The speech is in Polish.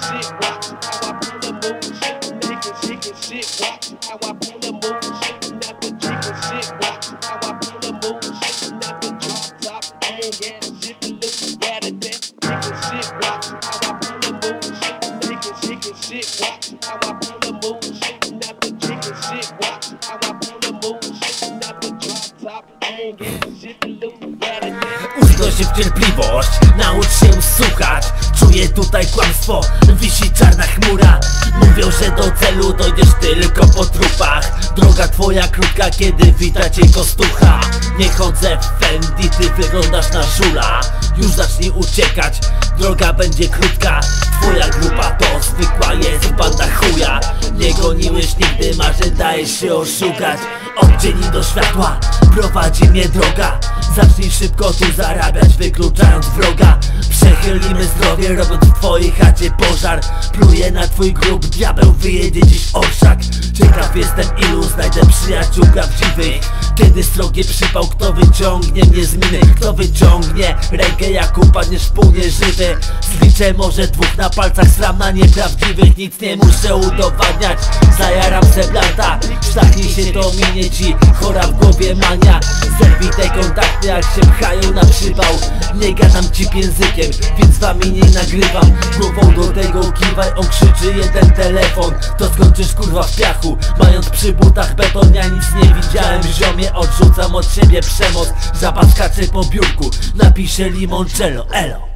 shit, watch how I pull a move. Nigga, chicken shit, watch how I pull a move. Shit, never chicken shit, watch how I pull a move. Shit, never drop top, and yeah, shit, look better than chicken shit, watch how I pull a. Shit, chicken I pull a. Shit, chicken watch how I pull a move. Shit, never drop top, and yeah, shit, look better than. Uzbroj się w cierpliwość, naucz się słuchać Tutaj kłamstwo, wisi czarna chmura. Mówią, że do celu dojdziesz tylko po trupach. Droga twoja krótka, kiedy wita cię kostucha. Nie chodzę w Fendi, ty wyglądasz na żula. Już zacznij uciekać, droga będzie krótka. Twoja grupa to zwykła jest banda chuja. Nie goniłeś nigdy marzeń, dajesz się oszukać. Od cieni do światła prowadzi mnie droga. Zacznij szybko tu zarabiać, wykluczając wroga. Przechylimy zdrowie, robiąc w twojej chacie pożar. Pluję na twój grób, diabeł wyjedzie dziś orszak. Ciekaw jestem ilu znajdę przyjaciół prawdziwych. Kiedy srogie przypał, kto wyciągnie mnie z miny? Kto wyciągnie rękę jak upadniesz w pół nieżywy Zliczę może dwóch na palcach, sram na nieprawdziwych. Nic nie muszę udowadniać, zajaram se blanta Szlachnij się to minie ci, chora w głowie mania. Zerwij te kontakty jak się pchają na przypał. Nie gadam ci językiem, więc wami nie nagrywam. Głową do tego kiwaj, on krzyczy jeden telefon. To skończysz kurwa w piachu, mając przy butach beton Ja nic nie widziałem, ziomie odrzucam od siebie przemoc. Zapas skacze po biurku, napiszę limoncello, elo